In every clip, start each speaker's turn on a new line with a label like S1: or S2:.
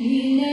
S1: You know.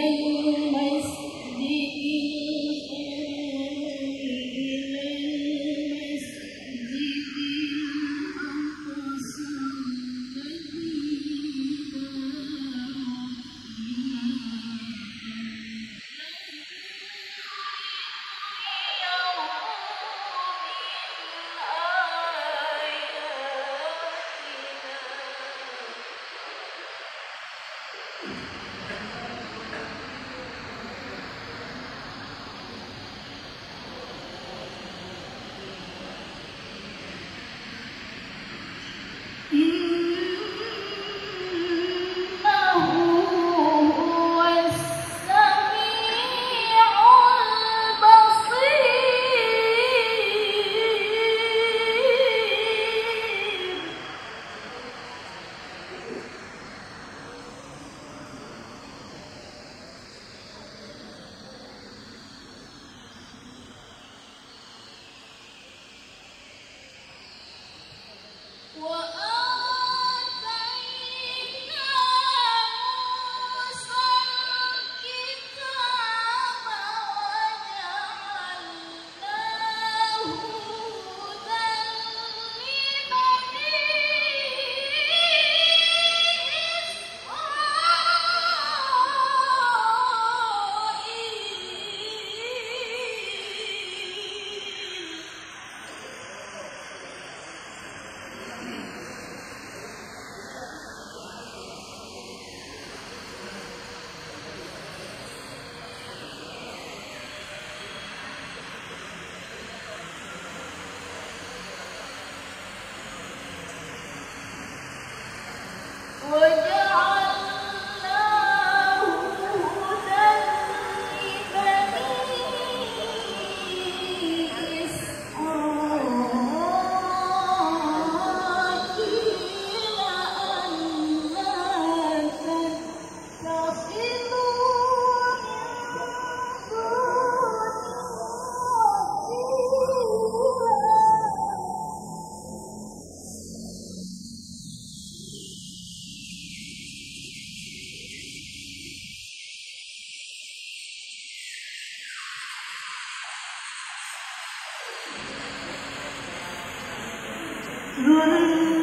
S1: 轮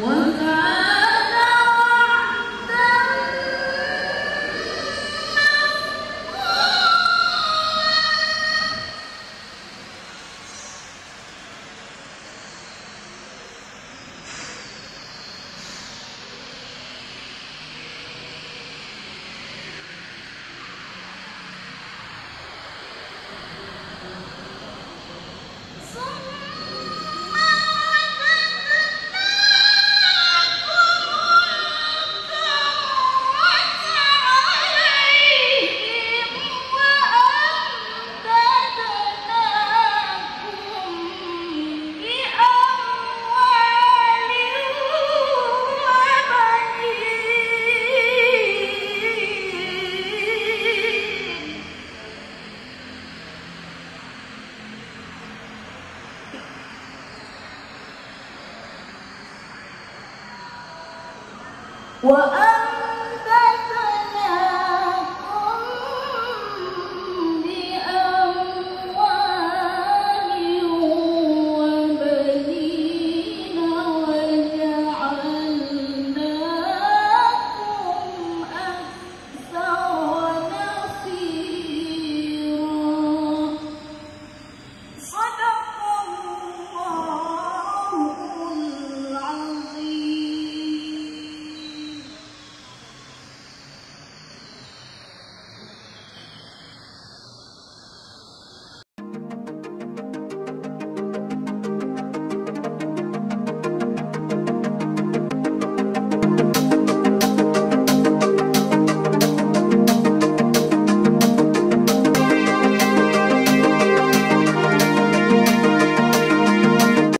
S1: 我